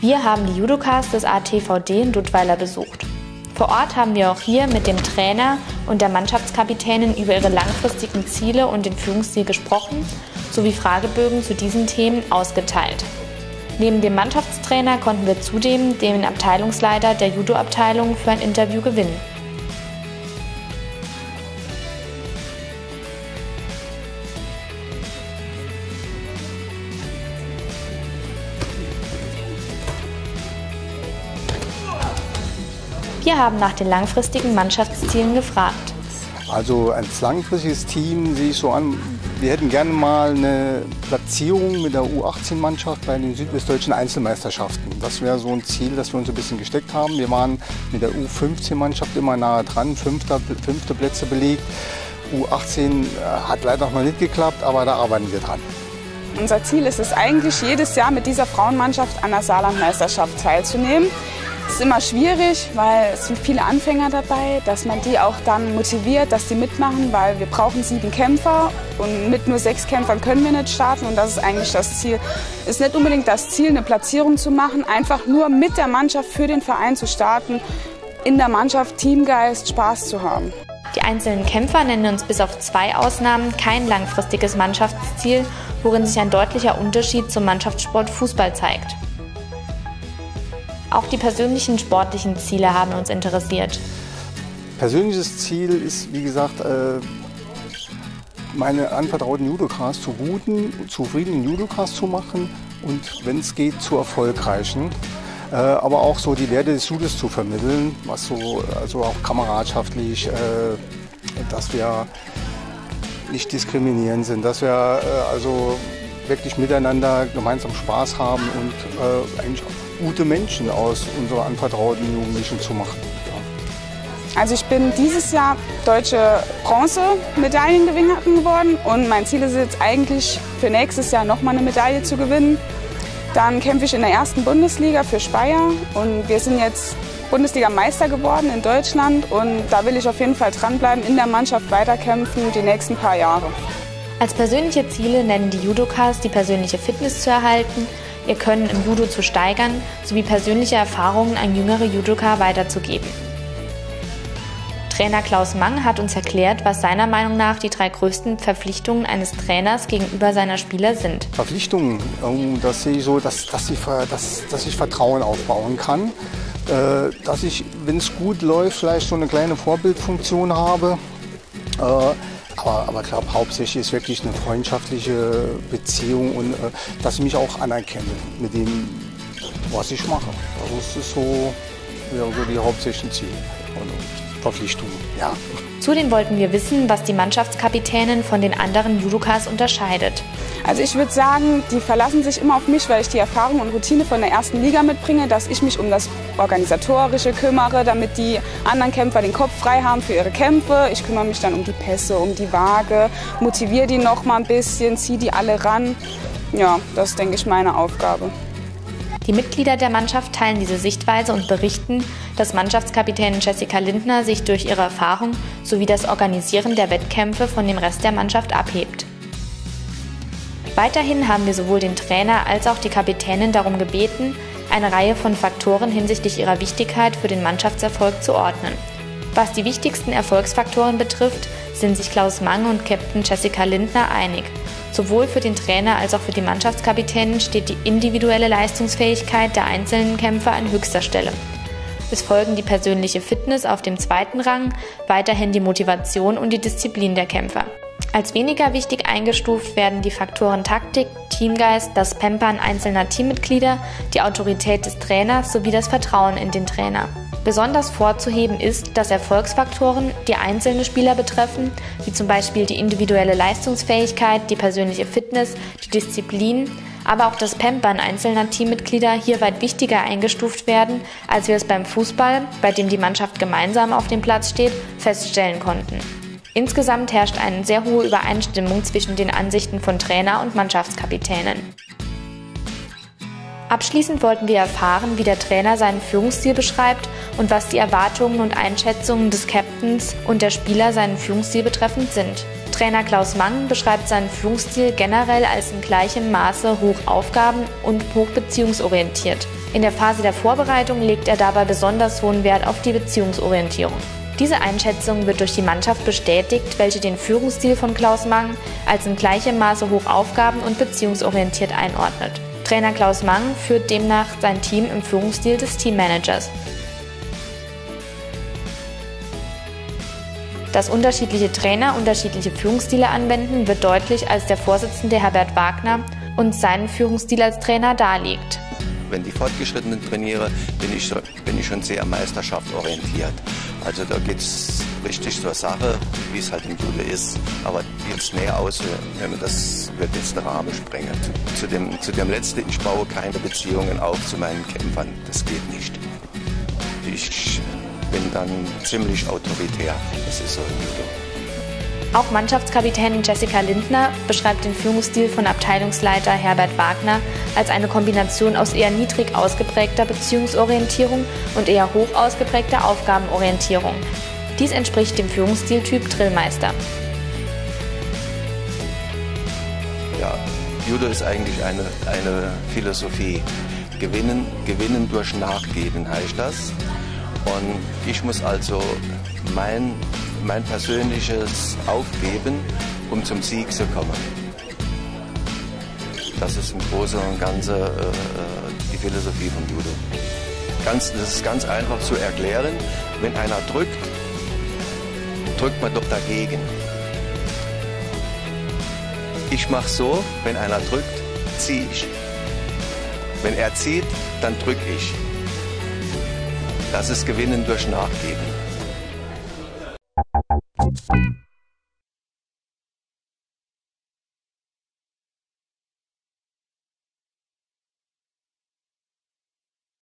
Wir haben die Judokas des ATVD in Duttweiler besucht. Vor Ort haben wir auch hier mit dem Trainer und der Mannschaftskapitänin über ihre langfristigen Ziele und den Führungsstil gesprochen sowie Fragebögen zu diesen Themen ausgeteilt. Neben dem Mannschaftstrainer konnten wir zudem den Abteilungsleiter der Judo-Abteilung für ein Interview gewinnen. Wir haben nach den langfristigen Mannschaftszielen gefragt. Also als langfristiges Team sehe ich so an, wir hätten gerne mal eine Platzierung mit der U18-Mannschaft bei den südwestdeutschen Einzelmeisterschaften. Das wäre so ein Ziel, das wir uns ein bisschen gesteckt haben. Wir waren mit der U15-Mannschaft immer nahe dran, fünfte, fünfte Plätze belegt. U18 äh, hat leider noch nicht geklappt, aber da arbeiten wir dran. Unser Ziel ist es eigentlich, jedes Jahr mit dieser Frauenmannschaft an der Saarlandmeisterschaft teilzunehmen. Es ist immer schwierig, weil es sind viele Anfänger dabei, dass man die auch dann motiviert, dass sie mitmachen, weil wir brauchen sieben Kämpfer und mit nur sechs Kämpfern können wir nicht starten und das ist eigentlich das Ziel. Es ist nicht unbedingt das Ziel, eine Platzierung zu machen, einfach nur mit der Mannschaft für den Verein zu starten, in der Mannschaft Teamgeist, Spaß zu haben. Die einzelnen Kämpfer nennen uns bis auf zwei Ausnahmen kein langfristiges Mannschaftsziel, worin sich ein deutlicher Unterschied zum Mannschaftssport Fußball zeigt. Auch die persönlichen sportlichen Ziele haben uns interessiert. Persönliches Ziel ist, wie gesagt, äh, meine anvertrauten Judokas zu guten, zufriedenen Judokas zu machen und, wenn es geht, zu erfolgreichen. Äh, aber auch so die Werte des Judes zu vermitteln, was so, also auch kameradschaftlich, äh, dass wir nicht diskriminierend sind, dass wir also wirklich miteinander gemeinsam Spaß haben und eigentlich auch gute Menschen aus unserer anvertrauten Jugendlichen zu machen. Ja. Also ich bin dieses Jahr deutsche Bronze-Medaillengewinnerin geworden und mein Ziel ist jetzt eigentlich für nächstes Jahr nochmal eine Medaille zu gewinnen. Dann kämpfe ich in der ersten Bundesliga für Speyer und wir sind jetzt Bundesliga-Meister geworden in Deutschland und da will ich auf jeden Fall dranbleiben, in der Mannschaft weiterkämpfen die nächsten paar Jahre. Als persönliche Ziele nennen die Judokas die persönliche Fitness zu erhalten, ihr Können im Judo zu steigern sowie persönliche Erfahrungen an jüngere Judoka weiterzugeben. Trainer Klaus Mang hat uns erklärt, was seiner Meinung nach die drei größten Verpflichtungen eines Trainers gegenüber seiner Spieler sind. Verpflichtungen, das sehe ich so, dass, dass, ich, dass, dass ich Vertrauen aufbauen kann, äh, dass ich, wenn es gut läuft, vielleicht so eine kleine Vorbildfunktion habe. Äh, aber, ich glaube, hauptsächlich ist wirklich eine freundschaftliche Beziehung und äh, dass sie mich auch anerkennen mit dem, was ich mache. Das ist so, ja, so die hauptsächlichen Ziele und Verpflichtungen. Ja. Zudem wollten wir wissen, was die Mannschaftskapitänin von den anderen Judokas unterscheidet. Also ich würde sagen, die verlassen sich immer auf mich, weil ich die Erfahrung und Routine von der ersten Liga mitbringe, dass ich mich um das Organisatorische kümmere, damit die anderen Kämpfer den Kopf frei haben für ihre Kämpfe. Ich kümmere mich dann um die Pässe, um die Waage, motiviere die noch mal ein bisschen, ziehe die alle ran. Ja, das ist, denke ich, meine Aufgabe. Die Mitglieder der Mannschaft teilen diese Sichtweise und berichten, dass Mannschaftskapitänin Jessica Lindner sich durch ihre Erfahrung sowie das Organisieren der Wettkämpfe von dem Rest der Mannschaft abhebt. Weiterhin haben wir sowohl den Trainer als auch die Kapitänin darum gebeten, eine Reihe von Faktoren hinsichtlich ihrer Wichtigkeit für den Mannschaftserfolg zu ordnen. Was die wichtigsten Erfolgsfaktoren betrifft, sind sich Klaus Mang und Captain Jessica Lindner einig. Sowohl für den Trainer als auch für die Mannschaftskapitänin steht die individuelle Leistungsfähigkeit der einzelnen Kämpfer an höchster Stelle. Es folgen die persönliche Fitness auf dem zweiten Rang, weiterhin die Motivation und die Disziplin der Kämpfer. Als weniger wichtig eingestuft werden die Faktoren Taktik, Teamgeist, das Pampern einzelner Teammitglieder, die Autorität des Trainers sowie das Vertrauen in den Trainer. Besonders vorzuheben ist, dass Erfolgsfaktoren, die einzelne Spieler betreffen, wie zum Beispiel die individuelle Leistungsfähigkeit, die persönliche Fitness, die Disziplin, aber auch das Pampern einzelner Teammitglieder hier weit wichtiger eingestuft werden, als wir es beim Fußball, bei dem die Mannschaft gemeinsam auf dem Platz steht, feststellen konnten. Insgesamt herrscht eine sehr hohe Übereinstimmung zwischen den Ansichten von Trainer und Mannschaftskapitänen. Abschließend wollten wir erfahren, wie der Trainer seinen Führungsstil beschreibt und was die Erwartungen und Einschätzungen des Captains und der Spieler seinen Führungsstil betreffend sind. Trainer Klaus Mang beschreibt seinen Führungsstil generell als in gleichem Maße hoch aufgaben- und hoch beziehungsorientiert. In der Phase der Vorbereitung legt er dabei besonders hohen Wert auf die Beziehungsorientierung. Diese Einschätzung wird durch die Mannschaft bestätigt, welche den Führungsstil von Klaus Mang als in gleichem Maße hoch aufgaben- und beziehungsorientiert einordnet. Trainer Klaus Mang führt demnach sein Team im Führungsstil des Teammanagers. Dass unterschiedliche Trainer unterschiedliche Führungsstile anwenden, wird deutlich, als der Vorsitzende Herbert Wagner uns seinen Führungsstil als Trainer darlegt. Wenn die Fortgeschrittenen trainiere, bin ich, bin ich schon sehr meisterschaftorientiert. Also da geht es richtig zur Sache, wie es halt im Judo ist. Aber jetzt näher aus, das wird jetzt den Rahmen sprengen. Zu dem, zu dem letzten, ich baue keine Beziehungen auf zu meinen Kämpfern. Das geht nicht. Ich bin dann ziemlich autoritär. Das ist so im Judo. Auch Mannschaftskapitänin Jessica Lindner beschreibt den Führungsstil von Abteilungsleiter Herbert Wagner als eine Kombination aus eher niedrig ausgeprägter Beziehungsorientierung und eher hoch ausgeprägter Aufgabenorientierung. Dies entspricht dem Führungsstiltyp Drillmeister. Ja, Judo ist eigentlich eine, eine Philosophie. Gewinnen, gewinnen durch Nachgeben heißt das. Und ich muss also mein, mein persönliches aufgeben, um zum Sieg zu kommen. Das ist im Großen und Ganzen äh, die Philosophie vom Judo. Ganz, das ist ganz einfach zu erklären. Wenn einer drückt, drückt man doch dagegen. Ich mache so, wenn einer drückt, ziehe ich. Wenn er zieht, dann drücke ich. Das ist Gewinnen durch Nachgeben.